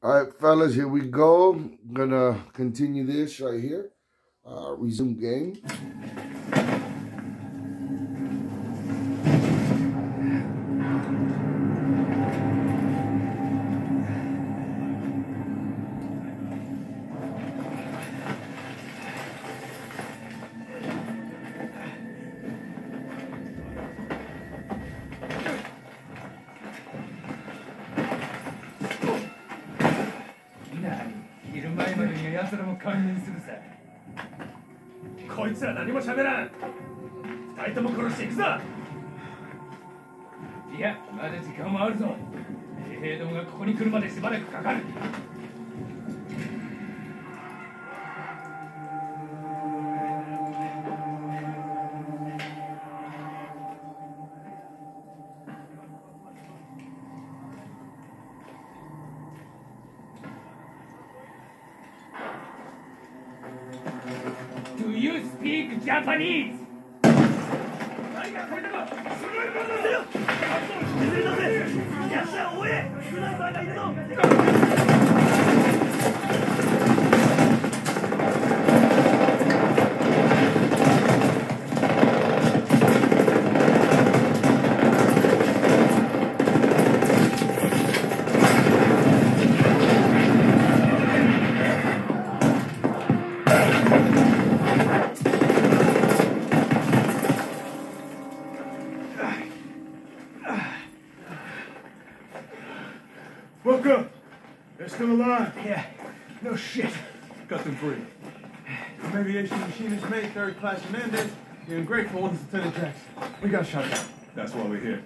All right, fellas, here we go. I'm gonna continue this right here. Uh, resume game. 間もあるぞ。兵兵どもがここに来るまでしばらくかかる。Do you speak Japanese? 何かこれだぞすごいことだよ沈めた Mate, third class Mendez. You're in for one's Lieutenant Jackson. We got shot down. That's why we're here.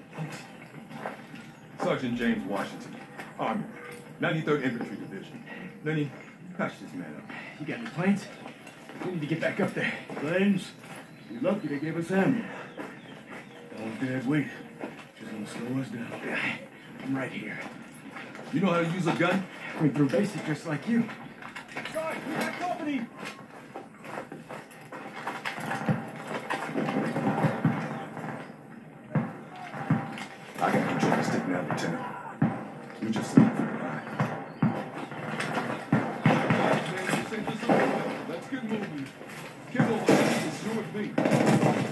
Sergeant James Washington, Army, 93rd Infantry Division. Lenny, patch this man up. You got any planes? We need to get back up there. Planes? You're lucky they gave us ammo. Don't dead weight. Just gonna slow us down. I'm right here. You know how to use a gun? Went through basic just like you. Sarge, we got company! I got control the stick now, Lieutenant. You just leave for the ride. Let's get moving. Kimball, you with me.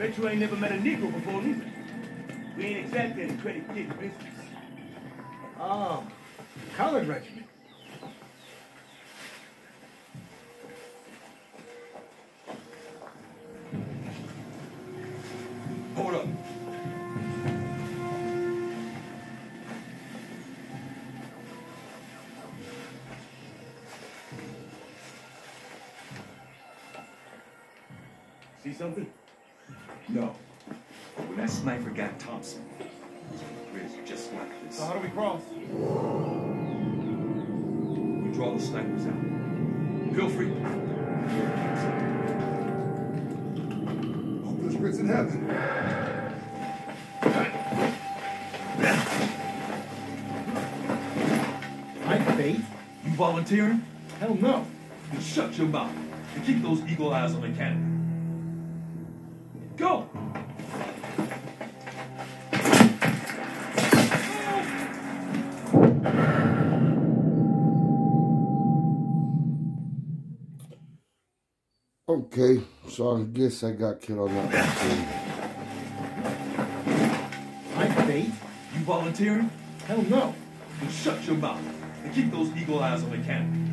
Bet you ain't never met a Negro before, neither. We ain't exactly in credit kid business. Um, oh, colored regiment. Volunteering? Hell no. Then shut your mouth and keep those eagle eyes on the cannon. Go! Okay, so I guess I got killed on that one. too. I bait? You volunteering? Hell no. Then shut your mouth and keep those eagle eyes on the cannon.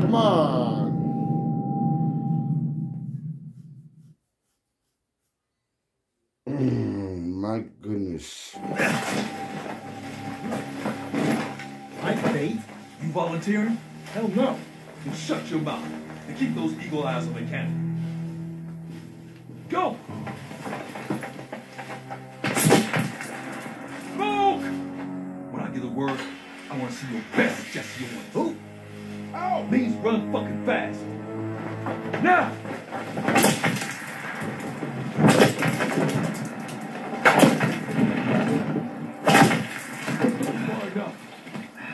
Come on. Mm, my goodness. I bait? You volunteering? Hell no. Then shut your mouth and keep those eagle eyes on the cannon. Go! I want to see your best Jesse Owens. Who? Oh, means run fucking fast. Now!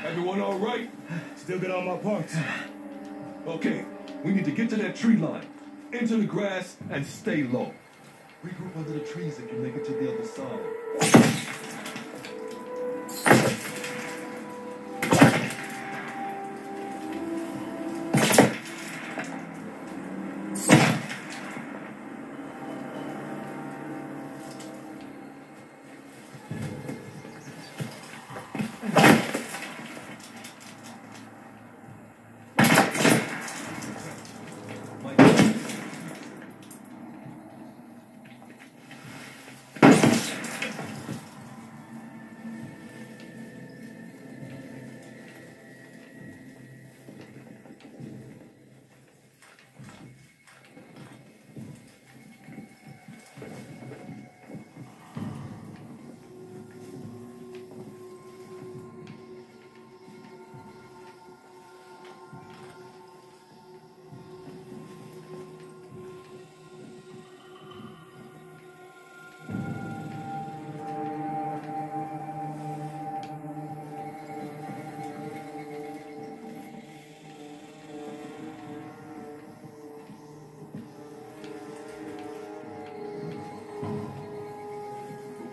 Everyone all right? Still got all my parts. Okay, we need to get to that tree line, into the grass, and stay low. Regroup under the trees if you make it to the other side.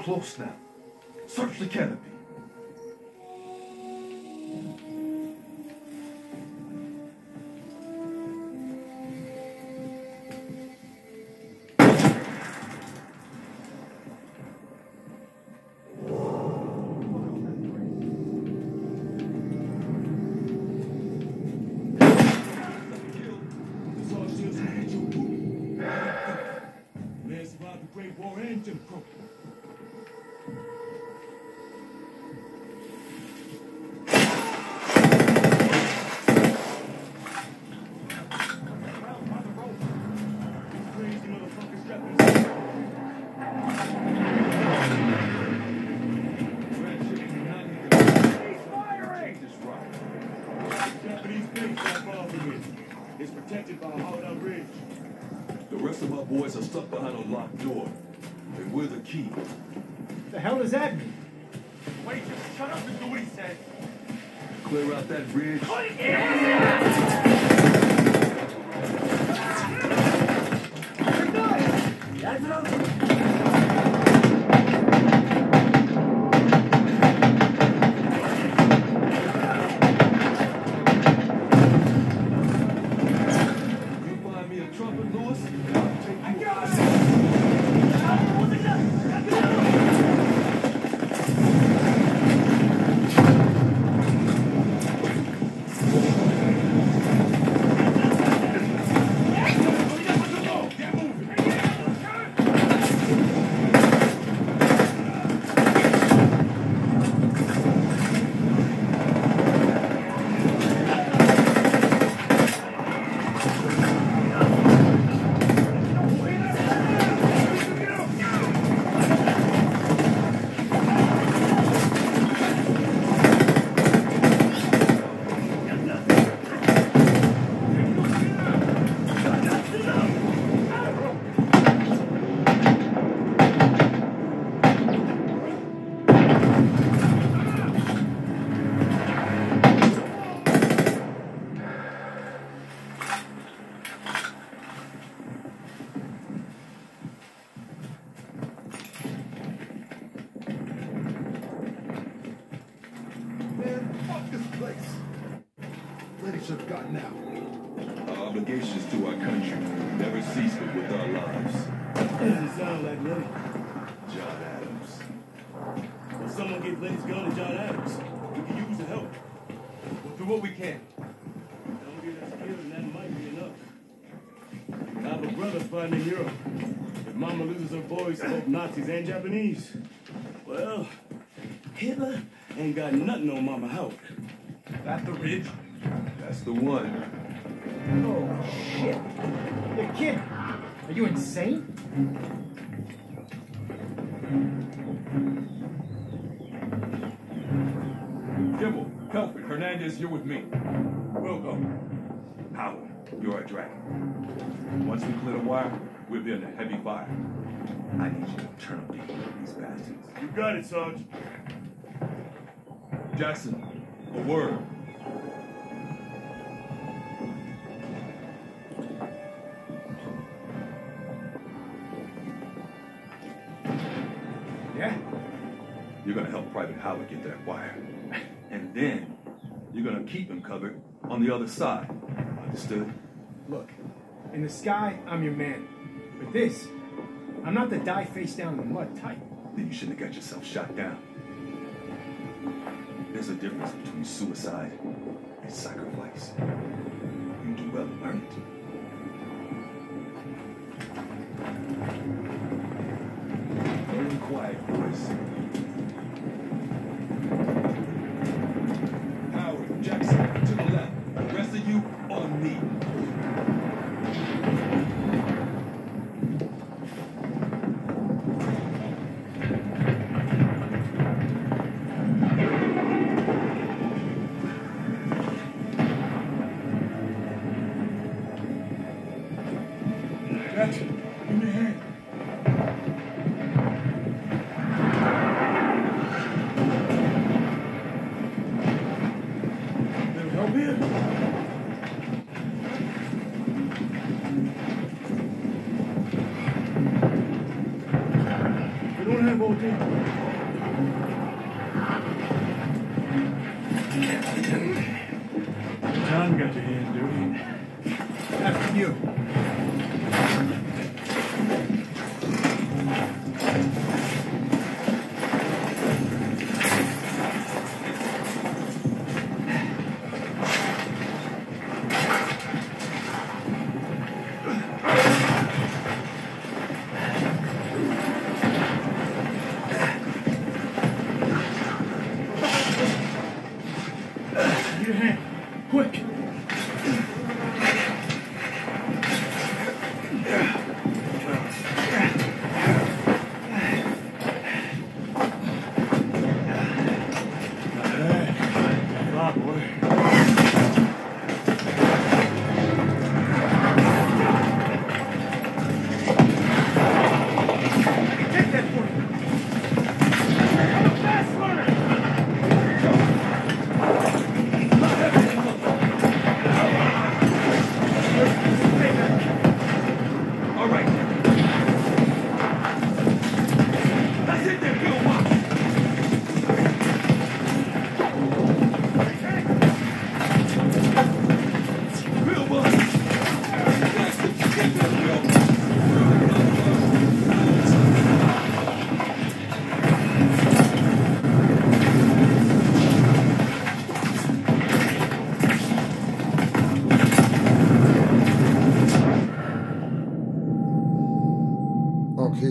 Close now. Search the canopy. And do what he said. Clear out that ridge. I have a brother fighting in Europe. If Mama loses her boys to both Nazis and Japanese, well, Hitler ain't got nothing on Mama Howard. That the ridge? That's the one. Oh, shit. You're kidding. Are you insane? Kimball, Pelford, Hernandez, you're with me. Welcome. Howard, you're a dragon. Once we clear the wire, we'll be under heavy fire. I need you to turn up the heat on these bastards. You got it, Sarge. Jackson, a word. Yeah? You're gonna help Private Howard get that wire. And then you're gonna keep him covered on the other side. Understood? Look, in the sky, I'm your man. But this, I'm not the die face down in the mud type. Then you shouldn't have got yourself shot down. There's a difference between suicide and sacrifice. You do well to learn it.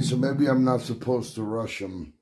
So maybe I'm not supposed to rush him.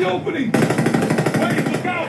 the opening. Wait, look out!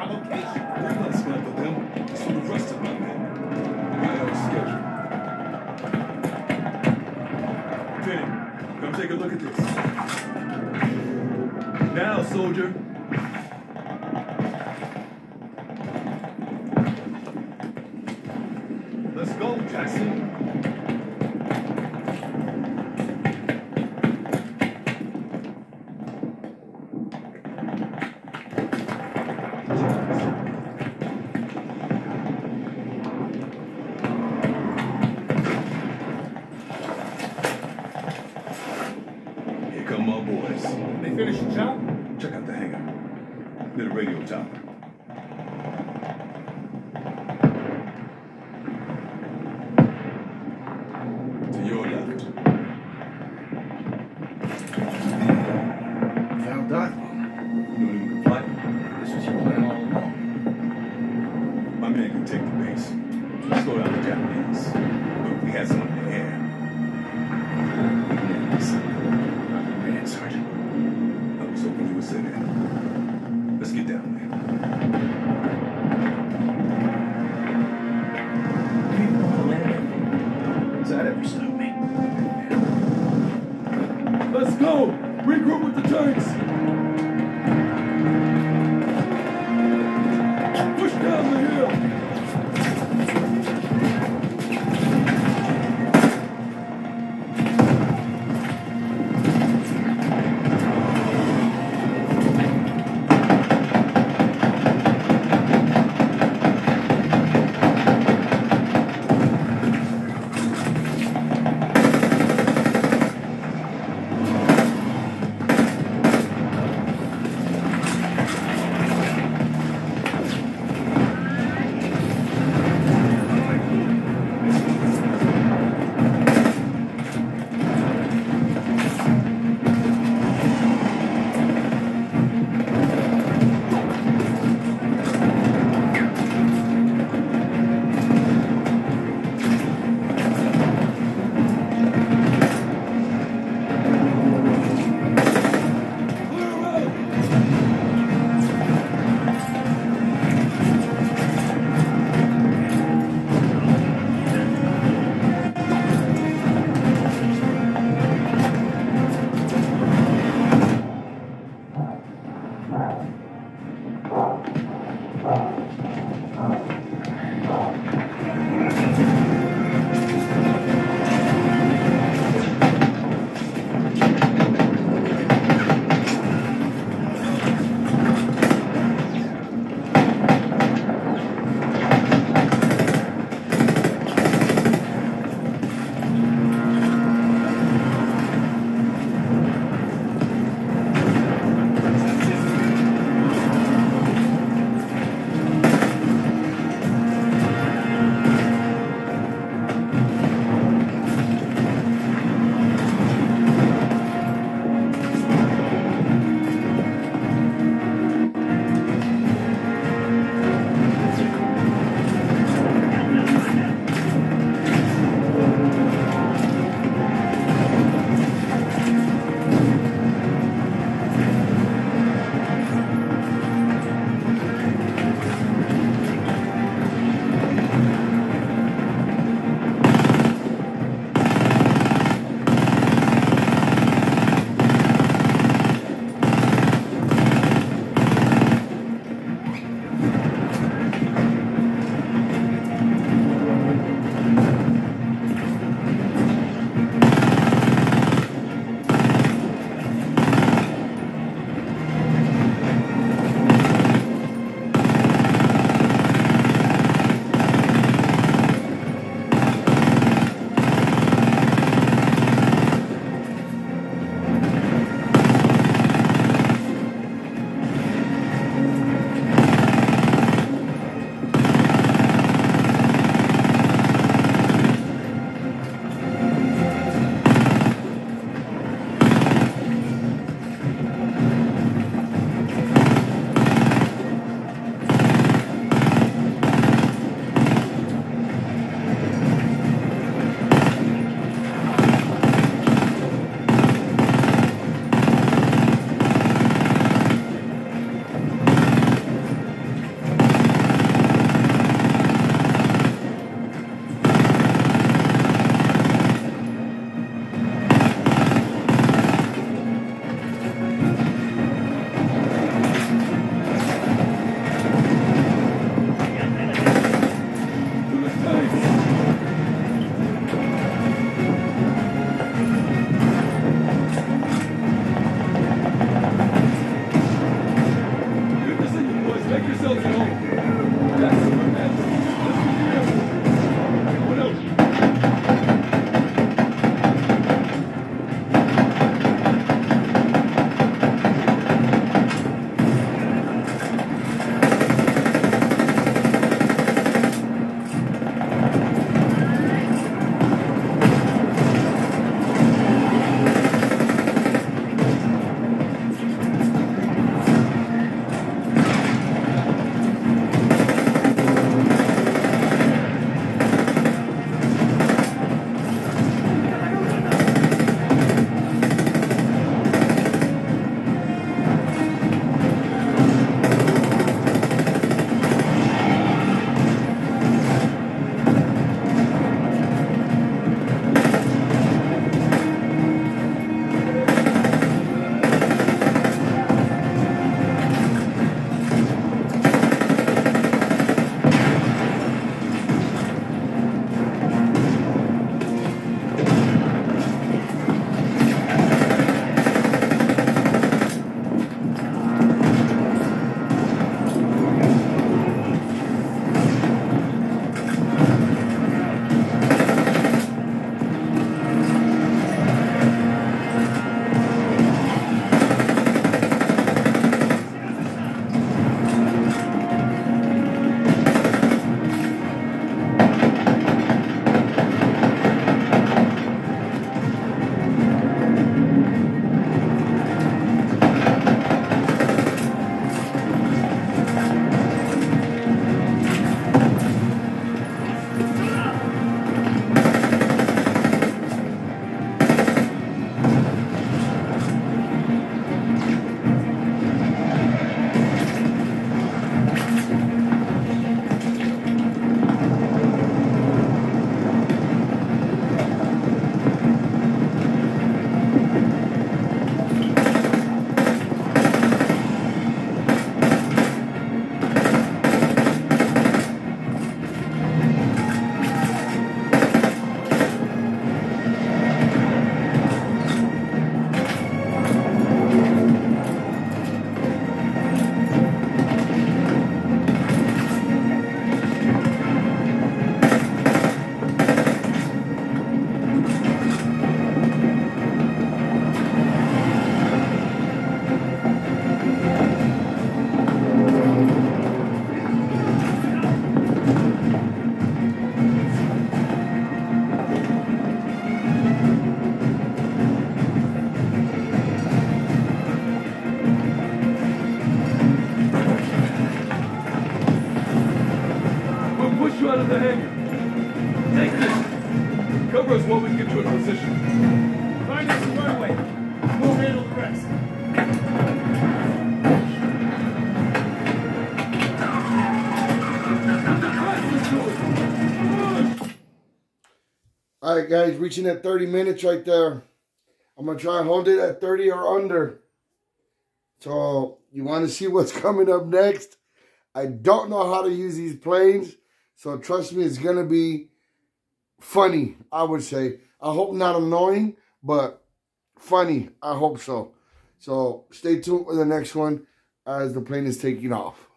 on location. Three months of them, so the rest of my men. I schedule. Come take a look at this. Now, soldier. Reaching at 30 minutes right there. I'm going to try and hold it at 30 or under. So, you want to see what's coming up next? I don't know how to use these planes. So, trust me, it's going to be funny, I would say. I hope not annoying, but funny. I hope so. So, stay tuned for the next one as the plane is taking off.